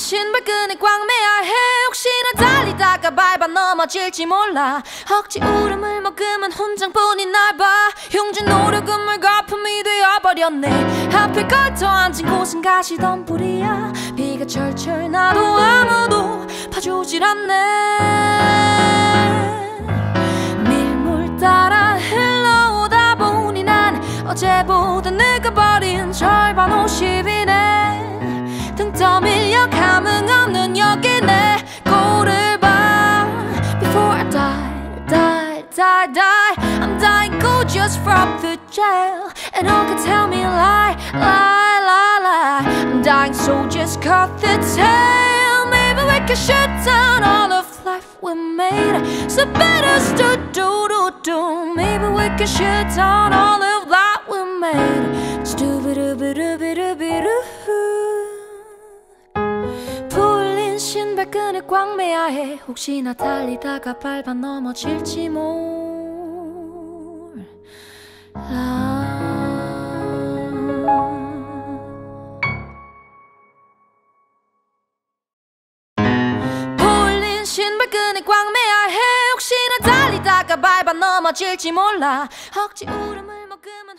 신발끈에 꽉 매야 해. 혹시나 달리다가 밟아 넘어질지 몰라. 억지 울음을 먹으면 혼장뿐인 날봐. 흉진 노력은 물거품이 되어버렸네. 하필 걸터 앉은 곳은 가시던 불이야. 비가 철철 나도 아무도 봐주질 않네. 밀물 따라 흘러오다 보니 난 어제보다 늙어버린 절반 50이네. 등 떠밀려 감 die, die, I'm dying cold just from the jail And all can tell me lie, lie, lie, lie. I'm dying so just cut the tail. Maybe we can shut down all of life we made. So better to do, do, do. Maybe we can shut down all of life we made. Stupid-a-bit-a-bit-a-bit-a 신발끈을 꽉 매야 해. 혹시나 달리다가 밟아 넘어질지 몰라 풀린 신발끈을 꽉 매야 해. 혹시나 달리다가 밟아 넘어질지 몰라. 억지 울음을 먹으면